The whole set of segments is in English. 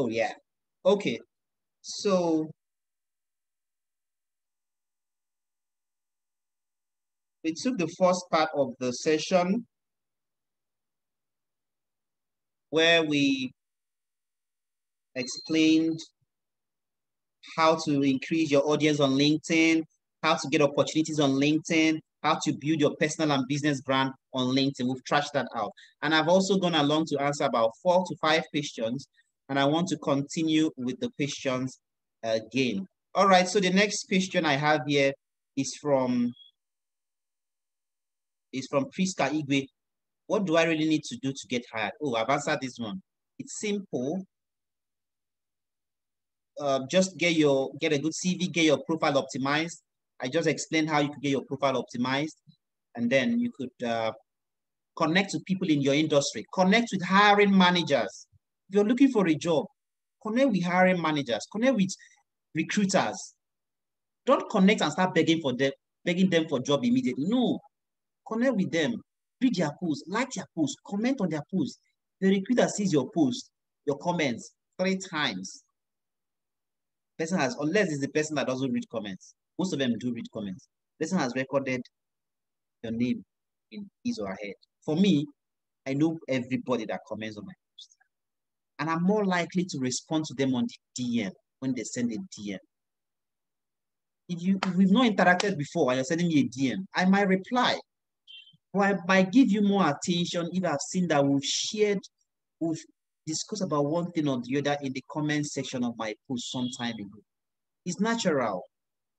Oh, yeah. Okay. So we took the first part of the session where we explained how to increase your audience on LinkedIn, how to get opportunities on LinkedIn, how to build your personal and business brand on LinkedIn. We've trashed that out. And I've also gone along to answer about four to five questions. And I want to continue with the questions again. All right, so the next question I have here is from is from Priska Igwe. What do I really need to do to get hired? Oh, I've answered this one. It's simple. Uh, just get your get a good CV, get your profile optimized. I just explained how you could get your profile optimized, and then you could uh, connect with people in your industry. Connect with hiring managers. You're looking for a job, connect with hiring managers. Connect with recruiters. Don't connect and start begging for them, begging them for job immediately. No, connect with them, read their posts, like their posts, comment on their posts. The recruiter sees your post, your comments three times. Person has, unless it's the person that doesn't read comments. Most of them do read comments. Person has recorded your name in his or her head. For me, I know everybody that comments on my. And I'm more likely to respond to them on the DM when they send a DM. If you if we've not interacted before and you're sending me a DM, I might reply. But I might give you more attention if I've seen that we've shared, we've discussed about one thing or the other in the comment section of my post some time ago. It's natural.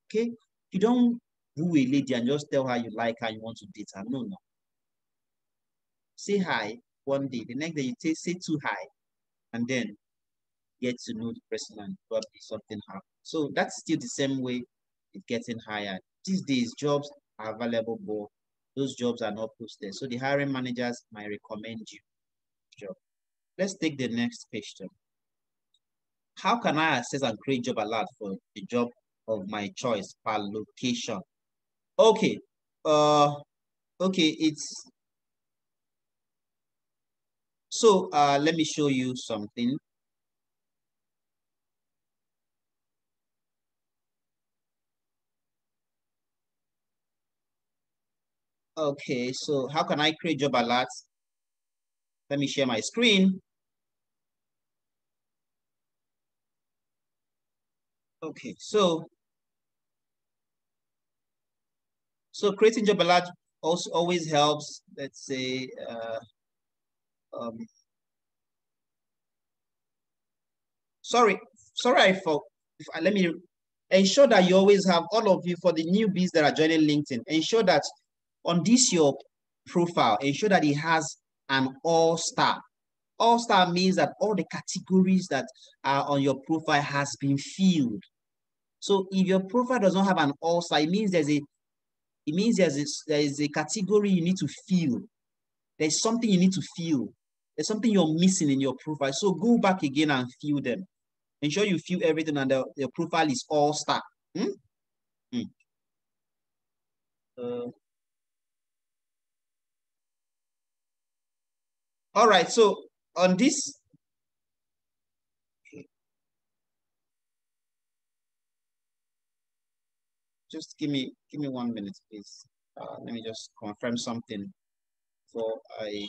Okay? You don't woo a lady and just tell her you like her, you want to date her. No, no. Say hi one day. The next day you say, say too high. And then get to know the person and probably something happens. So that's still the same way it's getting hired. These days, jobs are available, but those jobs are not posted. So the hiring managers might recommend you job. Let's take the next question. How can I access and create job alert for the job of my choice per location? Okay. Uh okay, it's so uh let me show you something. Okay, so how can I create job alerts? Let me share my screen. Okay, so so creating job alert also always helps. Let's say, uh, um, sorry, sorry, for let me ensure that you always have all of you for the newbies that are joining LinkedIn. Ensure that on this your profile, ensure that it has an all-star. All-star means that all the categories that are on your profile has been filled. So if your profile does not have an all-star, it means there's a it means there's a, there is a category you need to fill. There's something you need to fill. There's something you're missing in your profile. So go back again and fill them. Ensure you fill everything and the, your profile is all-star. Hmm? Hmm. Uh, All right, so on this, just give me give me one minute, please. Uh, let me just confirm something before I.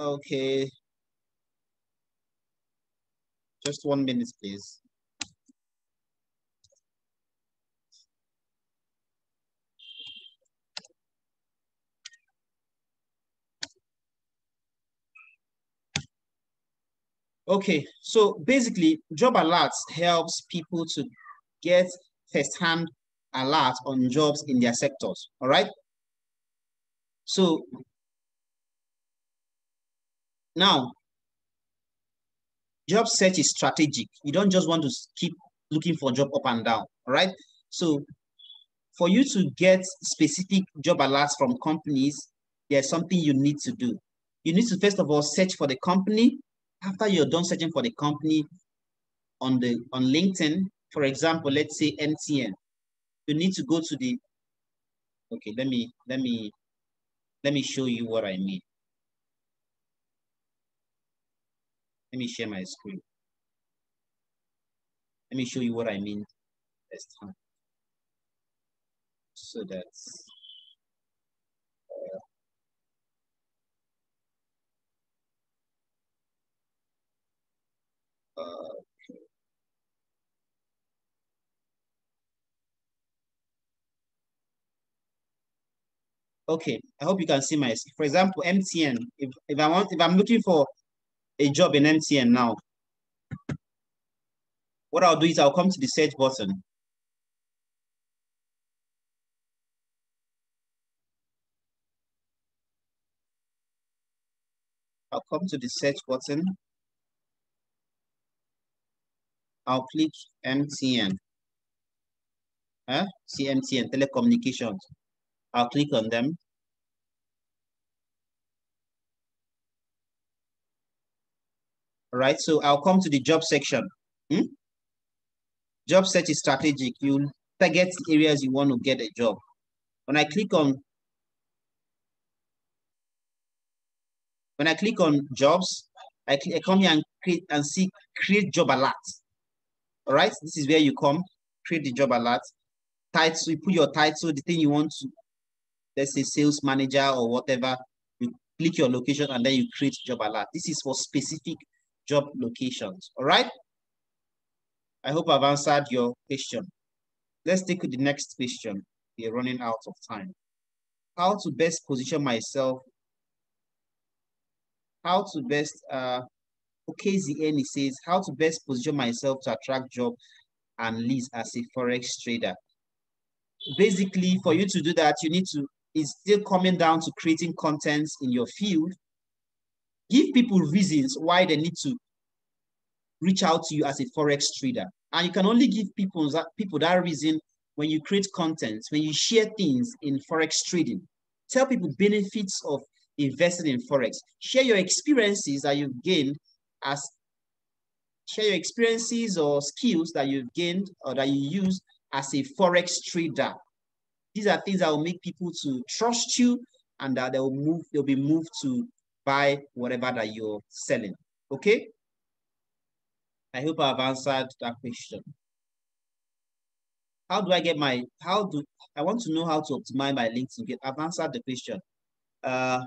Okay. Just one minute, please. Okay, so basically, job alerts helps people to get first-hand alert on jobs in their sectors. All right. So now, job search is strategic. You don't just want to keep looking for job up and down. right? So for you to get specific job alerts from companies, there's something you need to do. You need to first of all search for the company after you're done searching for the company on the on LinkedIn, for example, let's say MTN, you need to go to the Okay, let me, let me, let me show you what I mean. Let me share my screen. Let me show you what I mean this time. So that's uh, okay i hope you can see my for example mtn if, if i want if i'm looking for a job in mtn now what I'll do is I'll come to the search button. I'll come to the search button. I'll click MTN. Huh? See MTN, telecommunications. I'll click on them. All right, so I'll come to the job section. Hmm? Job search is strategic. You target areas you want to get a job. When I click on when I click on jobs, I, I come here and create and see create job alert. All right, this is where you come, create the job alert. Title, you put your title, the thing you want to, let's say sales manager or whatever. You click your location and then you create job alert. This is for specific job locations. All right. I hope I've answered your question. Let's take the next question. We're running out of time. How to best position myself? How to best, uh, okay, ZN says, how to best position myself to attract job and leads as a Forex trader. Basically, for you to do that, you need to, it's still coming down to creating contents in your field. Give people reasons why they need to reach out to you as a forex trader. And you can only give people that people that reason when you create content, when you share things in forex trading. Tell people benefits of investing in forex. Share your experiences that you've gained as share your experiences or skills that you've gained or that you use as a forex trader. These are things that will make people to trust you and that they'll move, they'll be moved to buy whatever that you're selling. Okay. I hope I've answered that question. How do I get my, how do, I want to know how to optimize my LinkedIn. Get, I've answered the question. Uh,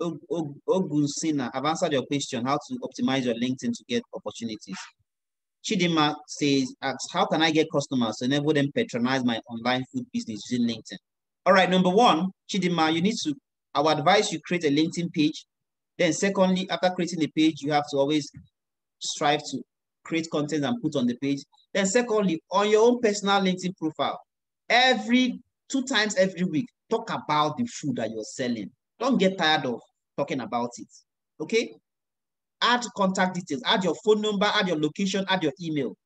Ogusina, I've answered your question, how to optimize your LinkedIn to get opportunities. Chidima says, asks, how can I get customers to enable them patronize my online food business using LinkedIn? All right, number one, Chidima, you need to, I would advise you create a LinkedIn page. Then secondly, after creating the page, you have to always strive to create content and put on the page. Then secondly, on your own personal LinkedIn profile, every two times every week, talk about the food that you're selling. Don't get tired of talking about it. Okay? Add contact details, add your phone number, add your location, add your email.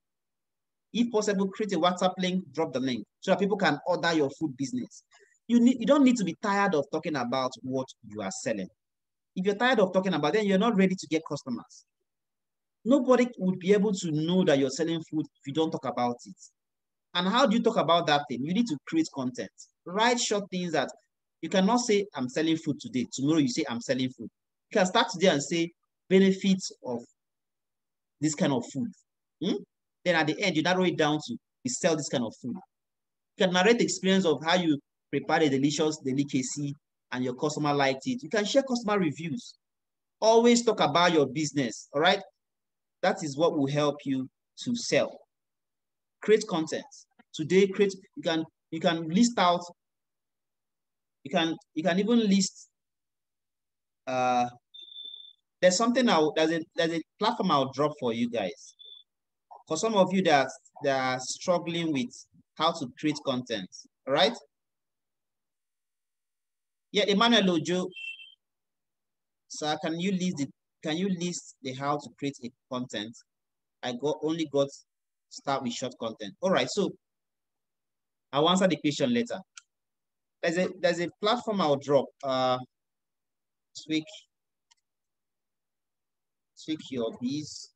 If possible, create a WhatsApp link, drop the link so that people can order your food business. You need you don't need to be tired of talking about what you are selling. If you're tired of talking about, then you're not ready to get customers. Nobody would be able to know that you're selling food if you don't talk about it. And how do you talk about that thing? You need to create content. Write short things that you cannot say, I'm selling food today. Tomorrow you say, I'm selling food. You can start today and say, benefits of this kind of food. Hmm? Then at the end, you narrow it down to, you sell this kind of food. You can narrate the experience of how you prepare a delicious delicacy and your customer liked it. You can share customer reviews. Always talk about your business, all right? That is what will help you to sell. Create content. Today, create, you can you can list out, you can you can even list uh there's something I'll there's a there's a platform I'll drop for you guys. For some of you that that are struggling with how to create content, all right? Yeah, Emmanuel Ojo. Sir, can you list the can you list the how to create a content? I got only got start with short content. All right, so I'll answer the question later. There's a there's a platform I'll drop. Uh, tweak Tweak Your Biz.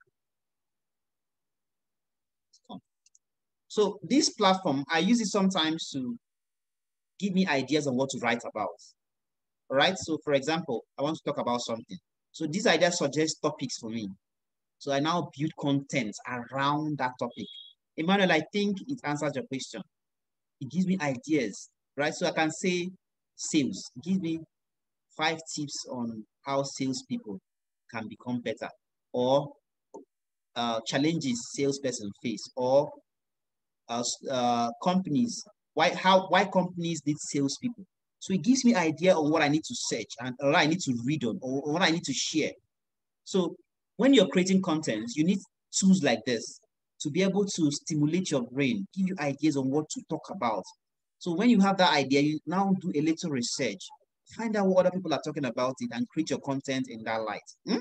So this platform, I use it sometimes to give me ideas on what to write about. Right. So for example, I want to talk about something. So these ideas suggest topics for me. So I now build content around that topic. Emmanuel, I think it answers your question. It gives me ideas, right? So I can say sales. Give me five tips on how salespeople can become better, or uh, challenges salesperson face, or uh, uh, companies why how why companies need salespeople. So it gives me idea of what I need to search and what I need to read on or, or what I need to share. So when you're creating content, you need tools like this to be able to stimulate your brain, give you ideas on what to talk about. So when you have that idea, you now do a little research, find out what other people are talking about it and create your content in that light. Hmm?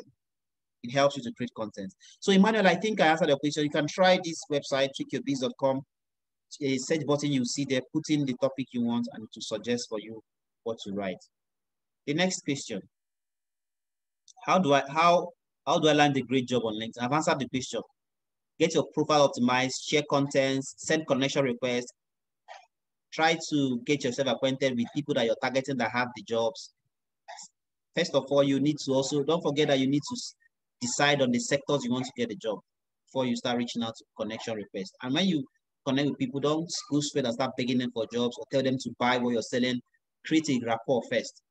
It helps you to create content. So Emmanuel, I think I answered your question. You can try this website, tweakyourbiz.com. A search button you see there, put in the topic you want and to suggest for you what to write. The next question. How do I how how do I land a great job on LinkedIn? I've answered the question. Get your profile optimized, share contents, send connection requests, try to get yourself acquainted with people that you're targeting that have the jobs. First of all, you need to also, don't forget that you need to decide on the sectors you want to get a job before you start reaching out to connection requests. And when you connect with people, don't go straight and start begging them for jobs or tell them to buy what you're selling. Create a rapport first.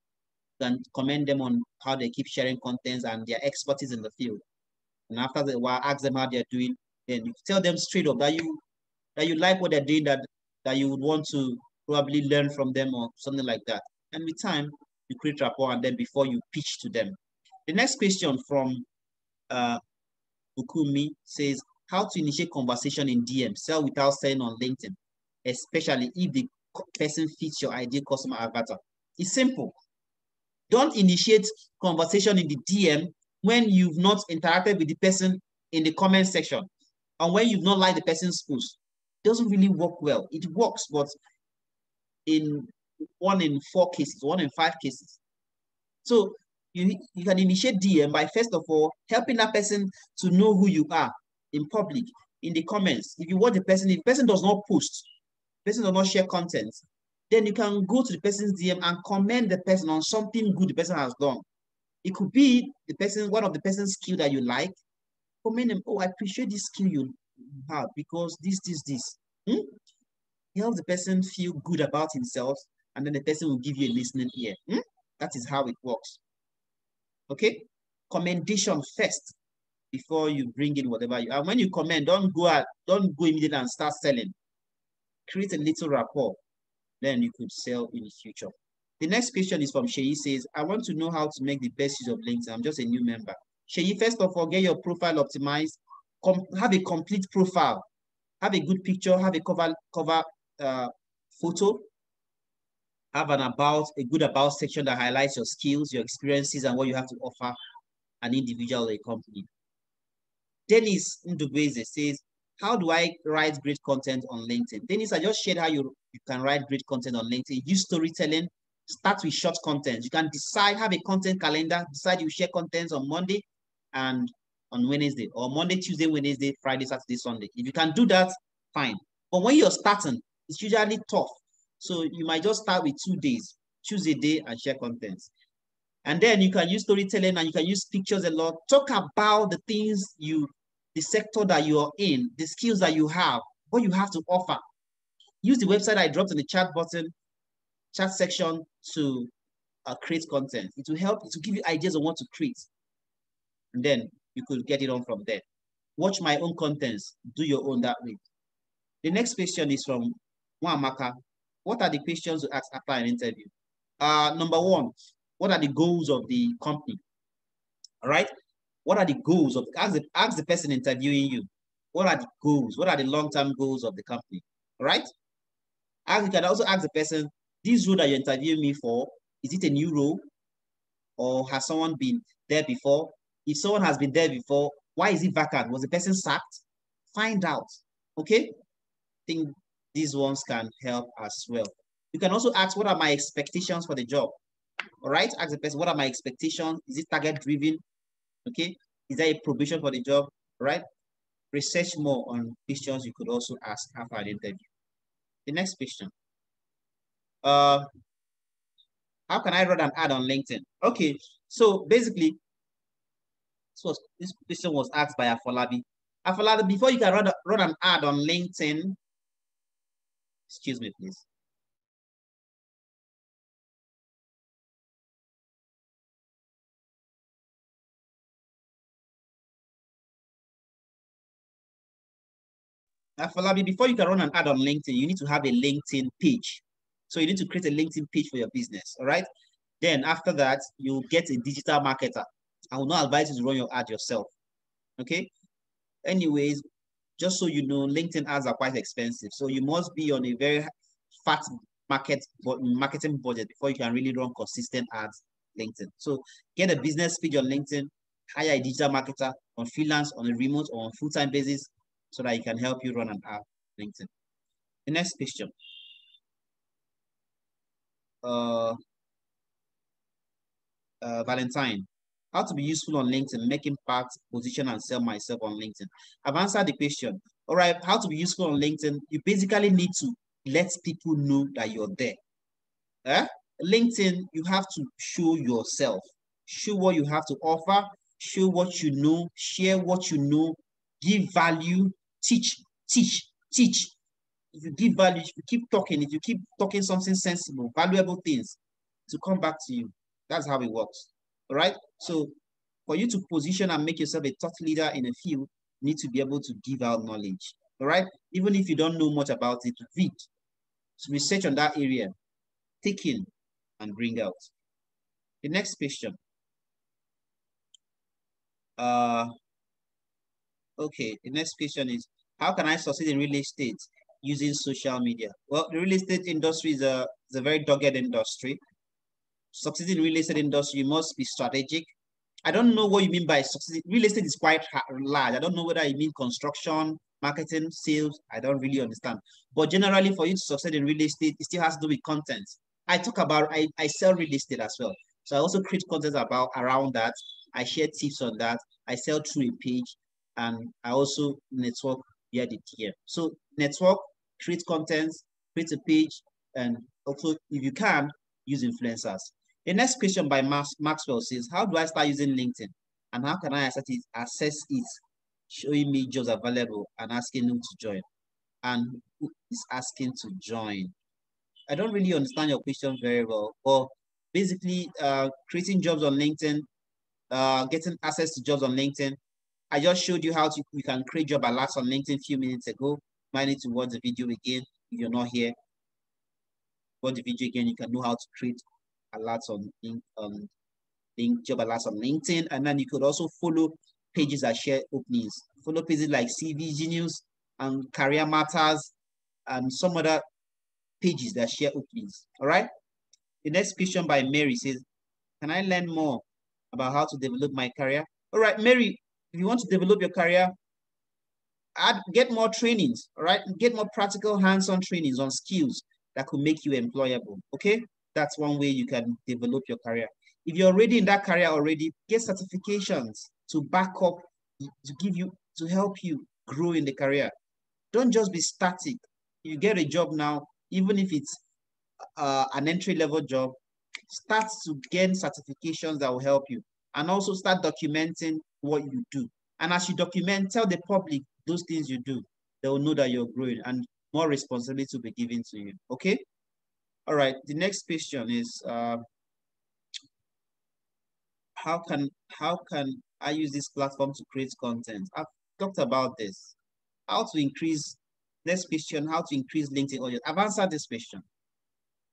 Then commend them on how they keep sharing contents and their expertise in the field. And after the while, ask them how they're doing. Then you tell them straight up that you that you like what they're doing, that that you would want to probably learn from them or something like that. And with time, you create rapport and then before you pitch to them. The next question from uh, Ukumi says, how to initiate conversation in DM, sell without selling on LinkedIn, especially if the person fits your ideal customer avatar. It's simple. Don't initiate conversation in the DM when you've not interacted with the person in the comment section and when you've not liked the person's post It doesn't really work well. It works, but in one in four cases, one in five cases. So you, you can initiate DM by first of all helping that person to know who you are in public, in the comments. If you want the person, if the person does not post, person does not share content, then you can go to the person's DM and comment the person on something good the person has done. It could be the person, one of the person's skill that you like. Comment them, oh, I appreciate this skill you have because this, this, this. Hmm? Help the person feel good about himself, and then the person will give you a listening ear. Hmm? That is how it works. Okay? Commendation first before you bring in whatever you and when you comment, don't go out, don't go immediately and start selling. Create a little rapport, then you could sell in the future. The next question is from Sheyi says, I want to know how to make the best use of LinkedIn. I'm just a new member. Sheyi, first of all, get your profile optimized, have a complete profile, have a good picture, have a cover cover uh, photo, have an about, a good about section that highlights your skills, your experiences, and what you have to offer an individual or a company. Dennis Ndubeze says, how do I write great content on LinkedIn? Dennis, I just shared how you, you can write great content on LinkedIn. Use storytelling, start with short content. You can decide, have a content calendar, decide you share contents on Monday and on Wednesday, or Monday, Tuesday, Wednesday, Friday, Saturday, Sunday. If you can do that, fine. But when you're starting, it's usually tough. So you might just start with two days, choose a day and share contents. And then you can use storytelling and you can use pictures a lot. Talk about the things you the sector that you are in, the skills that you have, what you have to offer. Use the website I dropped in the chat button, chat section to uh, create content. It will help to give you ideas on what to create. And then you could get it on from there. Watch my own contents, do your own that way. The next question is from Wamaka. What are the questions to ask after an interview? Uh, number one, what are the goals of the company? All right. What are the goals of ask the, ask the person interviewing you? What are the goals? What are the long-term goals of the company? All right. Ask, you can also ask the person, this role that you're interviewing me for, is it a new role? Or has someone been there before? If someone has been there before, why is it vacant? Was the person sacked? Find out. Okay. I think these ones can help as well. You can also ask, what are my expectations for the job? All right. Ask the person, what are my expectations? Is it target driven? Okay, is there a probation for the job? Right? Research more on questions you could also ask after an interview. The next question. Uh, how can I run an ad on LinkedIn? Okay, so basically, this was this question was asked by Afolabi. Afolabi, before you can run, run an ad on LinkedIn, excuse me, please. Afolabi, before you can run an ad on LinkedIn, you need to have a LinkedIn page. So you need to create a LinkedIn page for your business, all right? Then after that, you get a digital marketer. I will not advise you to run your ad yourself, okay? Anyways, just so you know, LinkedIn ads are quite expensive. So you must be on a very fat market marketing budget before you can really run consistent ads LinkedIn. So get a business page on LinkedIn, hire a digital marketer on freelance, on a remote or on full-time basis so that it can help you run an ad LinkedIn. The next question. Uh, uh, Valentine, how to be useful on LinkedIn, make impact, position, and sell myself on LinkedIn. I've answered the question. All right, how to be useful on LinkedIn? You basically need to let people know that you're there. Eh? LinkedIn, you have to show yourself, show what you have to offer, show what you know, share what you know, give value, teach, teach, teach. If you give value, if you keep talking, if you keep talking something sensible, valuable things to come back to you. That's how it works. All right. So for you to position and make yourself a thought leader in a field, you need to be able to give out knowledge. All right. Even if you don't know much about it, read, so research on that area, take in and bring out. The next question. Uh, okay, the next question is, how can I succeed in real estate using social media? Well, the real estate industry is a, is a very dogged industry. Succeeding in real estate industry, you must be strategic. I don't know what you mean by succeeding. Real estate is quite large. I don't know whether you mean construction, marketing, sales. I don't really understand. But generally, for you to succeed in real estate, it still has to do with content. I talk about, I, I sell real estate as well. So I also create content about around that. I share tips on that. I sell through a page and I also network via the DM. So network, create content, create a page, and also if you can, use influencers. The next question by Max, Maxwell says, how do I start using LinkedIn? And how can I access it, it showing me jobs available and asking who to join? And who is asking to join? I don't really understand your question very well. But basically, uh, creating jobs on LinkedIn, uh, getting access to jobs on LinkedIn. I just showed you how to, you can create job alerts on LinkedIn a few minutes ago. Might need to watch the video again if you're not here. Watch the video again, you can know how to create alerts on, um, job alerts on LinkedIn. And then you could also follow pages that share openings. Follow pages like CV Genius and Career Matters and some other pages that share openings. All right. The next question by Mary says, Can I learn more about how to develop my career? All right, Mary, if you want to develop your career, add, get more trainings. All right. Get more practical hands on trainings on skills that could make you employable. Okay. That's one way you can develop your career. If you're already in that career already, get certifications to back up, to give you, to help you grow in the career. Don't just be static. You get a job now, even if it's uh, an entry level job, start to gain certifications that will help you and also start documenting what you do. And as you document, tell the public those things you do. They will know that you're growing and more responsibility will be given to you. Okay? All right. The next question is uh, how can how can I use this platform to create content? I've talked about this. How to increase next question, how to increase LinkedIn audience. I've answered this question.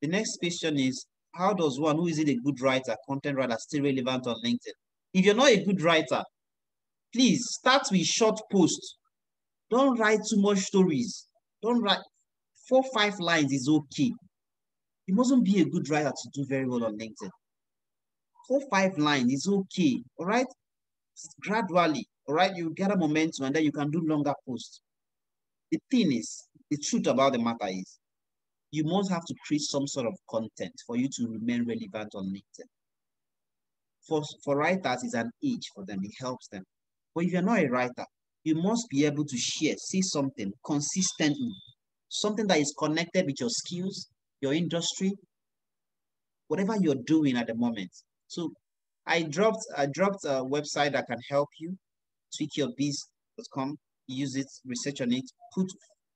The next question is, how does one who isn't a good writer, content writer, still relevant on LinkedIn? If you're not a good writer, please start with short posts. Don't write too much stories. Don't write four, five lines is okay. You mustn't be a good writer to do very well on LinkedIn. Four, five lines is okay. All right. Gradually, all right. You get a momentum and then you can do longer posts. The thing is, the truth about the matter is, you must have to create some sort of content for you to remain relevant on LinkedIn. For, for writers, it's an age for them, it helps them. But if you're not a writer, you must be able to share, say something consistently, something that is connected with your skills, your industry, whatever you're doing at the moment. So I dropped I dropped a website that can help you tweakyourbiz.com. Use it, research on it, put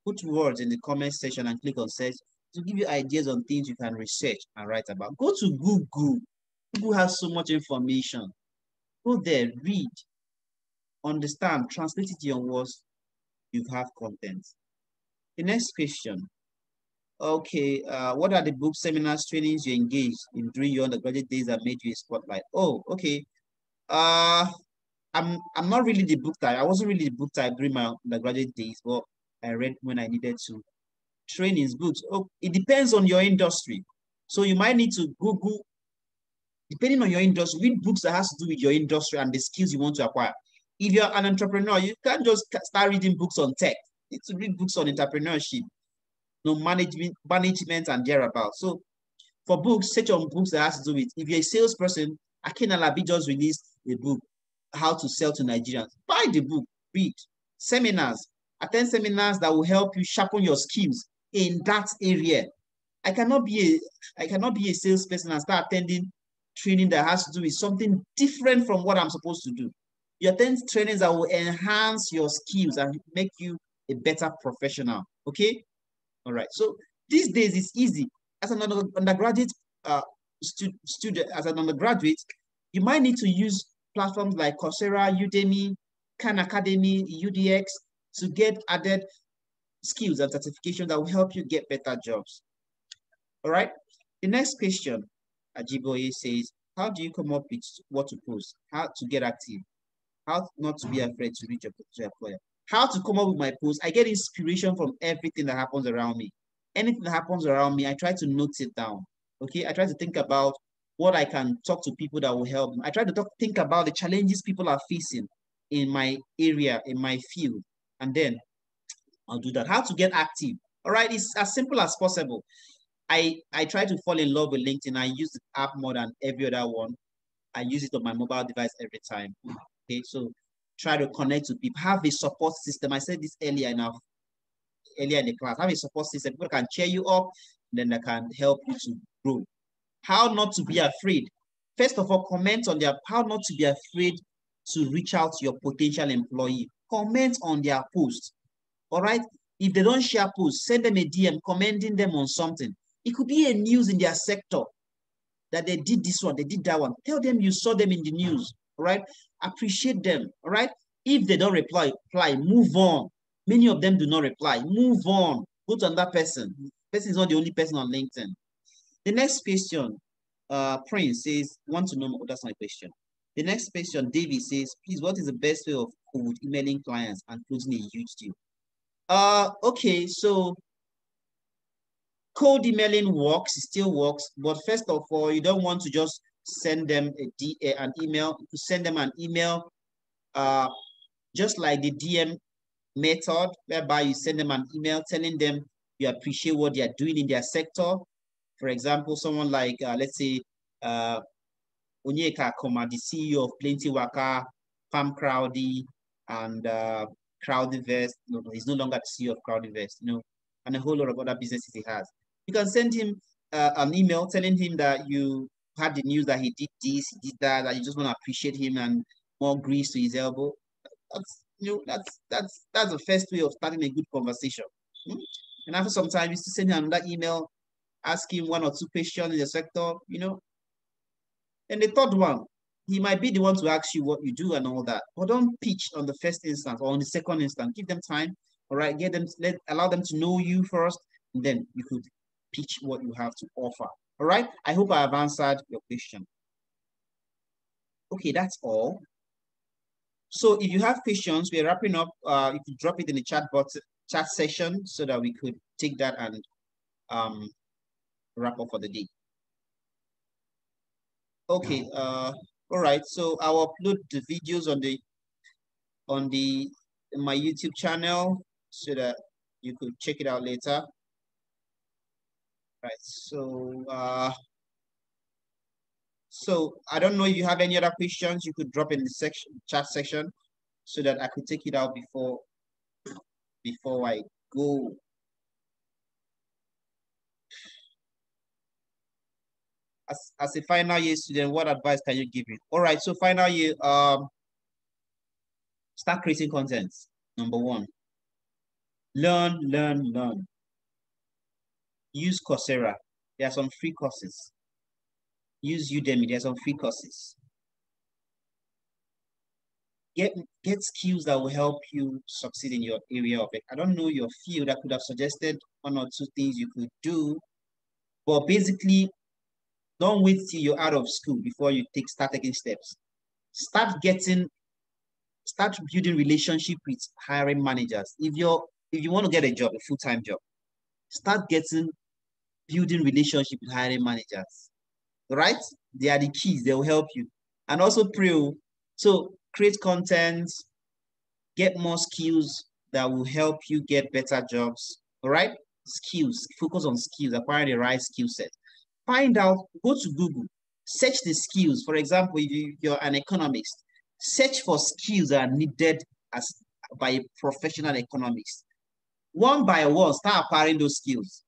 put words in the comment section and click on search to give you ideas on things you can research and write about. Go to Google. Google has so much information. Go there, read, understand, translate it your words. You have content. The next question. Okay, uh, what are the books, seminars, trainings you engaged in during your undergraduate days that made you a spotlight? Oh, okay. Uh, I'm I'm not really the book type. I wasn't really the book type during my undergraduate days, but I read when I needed to. Trainings, books. Oh, it depends on your industry. So you might need to Google, depending on your industry, read books that has to do with your industry and the skills you want to acquire. If you're an entrepreneur, you can't just start reading books on tech. You need to read books on entrepreneurship, no management, management and thereabouts. So for books, search on books that has to do with. If you're a salesperson, Akin Alabi just released a book, How to Sell to Nigerians. Buy the book, read. Seminars, attend seminars that will help you sharpen your skills in that area. I cannot be a I cannot be a salesperson and start attending training that has to do with something different from what I'm supposed to do. You attend trainings that will enhance your skills and make you a better professional. Okay. All right. So these days it's easy. As an undergraduate uh, stu student, as an undergraduate, you might need to use platforms like Coursera, Udemy, Khan Academy, UDX to get added skills and certification that will help you get better jobs. All right. The next question, Ajiboye says, how do you come up with what to post? How to get active? How not to be afraid to reach your employer? How to come up with my post? I get inspiration from everything that happens around me. Anything that happens around me, I try to note it down. Okay. I try to think about what I can talk to people that will help. I try to talk, think about the challenges people are facing in my area, in my field. And then I'll do that. How to get active. All right, it's as simple as possible. I, I try to fall in love with LinkedIn. I use the app more than every other one. I use it on my mobile device every time. Okay, so try to connect to people. Have a support system. I said this earlier earlier in the class. Have a support system. People can cheer you up, then they can help you to grow. How not to be afraid. First of all, comment on their how not to be afraid to reach out to your potential employee. Comment on their post. All right. If they don't share posts, send them a DM commending them on something. It could be a news in their sector that they did this one, they did that one. Tell them you saw them in the news. right? Appreciate them. Right. If they don't reply, reply, move on. Many of them do not reply. Move on. Go to another person. Person is not the only person on LinkedIn. The next question, uh, Prince says, want to know. That's my question. The next question, David says, please, what is the best way of emailing clients and closing a huge deal? Uh, okay, so cold emailing works, still works, but first of all, you don't want to just send them a D, an email, you send them an email, uh, just like the DM method, whereby you send them an email telling them you appreciate what they are doing in their sector. For example, someone like, uh, let's say, uh, Onyeka Koma, the CEO of Plentywaka, Farm Crowdy, and uh. No, he's no longer the CEO of Crowdyvest, you know, and a whole lot of other businesses he has. You can send him uh, an email telling him that you had the news that he did this, he did that, that you just want to appreciate him and more grease to his elbow. That's you know, that's that's that's the first way of starting a good conversation. Hmm? And after some time, you still send him another email, asking one or two questions in the sector, you know. And the third one, he might be the one to ask you what you do and all that. But don't pitch on the first instance or on the second instance. Give them time, all right? Get them, let allow them to know you first, and then you could pitch what you have to offer. All right. I hope I have answered your question. Okay, that's all. So if you have questions, we're wrapping up. Uh, you could drop it in the chat box, chat session so that we could take that and um, wrap up for the day. Okay. Uh, all right, so I'll upload the videos on the on the my YouTube channel so that you could check it out later. Right, so uh so I don't know if you have any other questions you could drop in the section chat section so that I could take it out before before I go. as, as a final year student, what advice can you give me? All right, so final year, um, start creating content. Number one, learn, learn, learn. Use Coursera. There are some free courses. Use Udemy. There are some free courses. Get, get skills that will help you succeed in your area of it. I don't know your field. I could have suggested one or two things you could do. But basically, don't wait till you're out of school before you take start taking steps. Start getting, start building relationship with hiring managers. If you're if you want to get a job, a full-time job, start getting building relationship with hiring managers. Right? They are the keys, they will help you. And also pray. Oh. So create content, get more skills that will help you get better jobs. All right? Skills, focus on skills, acquire the right skill set find out, go to Google, search the skills. For example, if you, you're an economist, search for skills that are needed as by a professional economist. One by one, start acquiring those skills.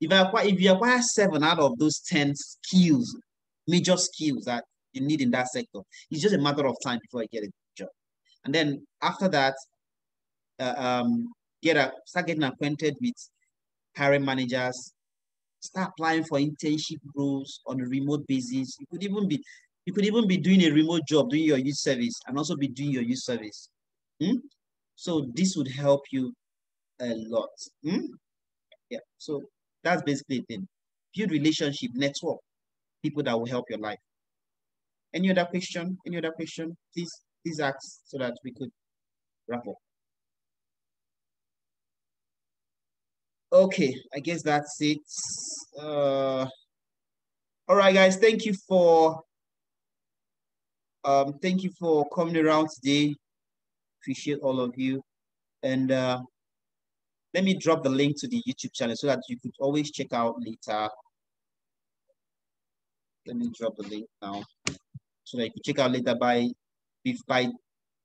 If, I acquire, if you acquire seven out of those 10 skills, major skills that you need in that sector, it's just a matter of time before you get a job. And then after that, uh, um, get a, start getting acquainted with hiring managers, start applying for internship roles on a remote basis. You could even be you could even be doing a remote job, doing your youth service, and also be doing your youth service. Hmm? So this would help you a lot. Hmm? Yeah. So that's basically the thing. Build relationship, network, people that will help your life. Any other question? Any other question? Please, please ask so that we could wrap up. Okay, I guess that's it. Uh, all right, guys, thank you for um, thank you for coming around today. Appreciate all of you. And uh, let me drop the link to the YouTube channel so that you could always check out later. Let me drop the link now so that you can check out later by if by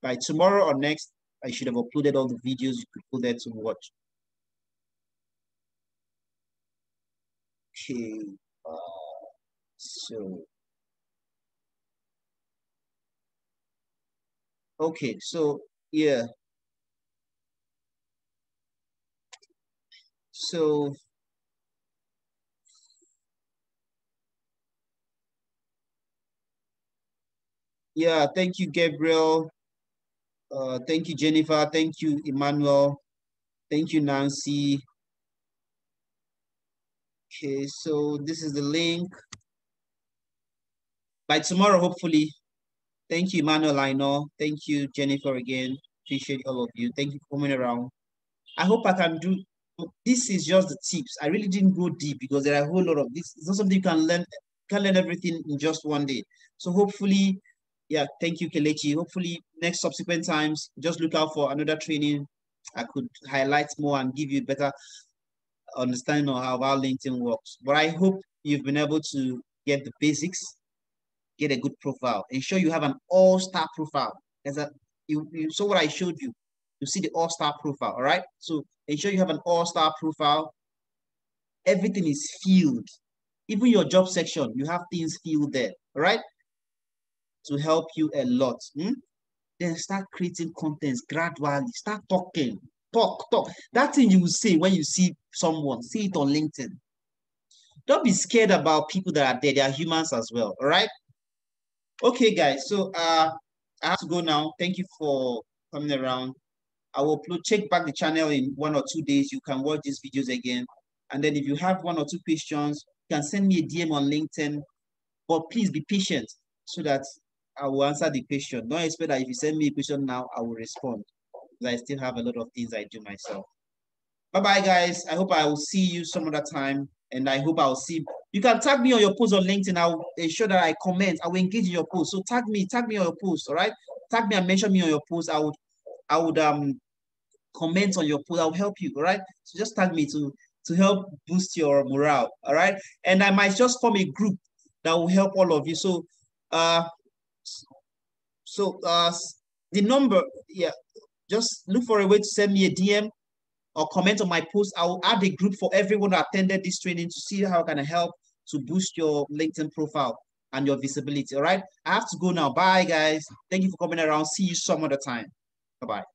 by tomorrow or next. I should have uploaded all the videos you could go there to watch. Okay, uh, so okay, so yeah, so yeah, thank you, Gabriel. Uh, thank you, Jennifer. Thank you, Emmanuel. Thank you, Nancy. Okay, so this is the link. By tomorrow, hopefully. Thank you, Emmanuel, I know. Thank you, Jennifer, again. Appreciate all of you. Thank you for coming around. I hope I can do, this is just the tips. I really didn't go deep because there are a whole lot of this. It's not something you can learn, can learn everything in just one day. So hopefully, yeah, thank you, Kelechi. Hopefully next subsequent times, just look out for another training. I could highlight more and give you better understanding of how, our LinkedIn works. But I hope you've been able to get the basics, get a good profile, ensure you have an all-star profile. As a you, you saw what I showed you. You see the all-star profile, all right? So ensure you have an all-star profile. Everything is filled. Even your job section, you have things filled there, all right? To help you a lot. Hmm? Then start creating contents gradually. Start talking. Talk, talk. That thing you will say when you see someone, see it on LinkedIn. Don't be scared about people that are there. They are humans as well. All right. Okay, guys. So uh, I have to go now. Thank you for coming around. I will check back the channel in one or two days. You can watch these videos again. And then if you have one or two questions, you can send me a DM on LinkedIn. But please be patient so that I will answer the question. Don't expect that if you send me a question now, I will respond. I still have a lot of things I do myself. Bye-bye, guys. I hope I will see you some other time. And I hope I'll see. You can tag me on your post on LinkedIn. I'll ensure that I comment. I will engage in your post. So tag me, tag me on your post, all right? Tag me and mention me on your post. I would, I would um comment on your post. I'll help you, all right? So just tag me to to help boost your morale, all right? And I might just form a group that will help all of you. So uh so uh the number, yeah, just look for a way to send me a DM or comment on my post. I will add a group for everyone that attended this training to see how I can help to boost your LinkedIn profile and your visibility. All right. I have to go now. Bye, guys. Thank you for coming around. See you some other time. Bye bye.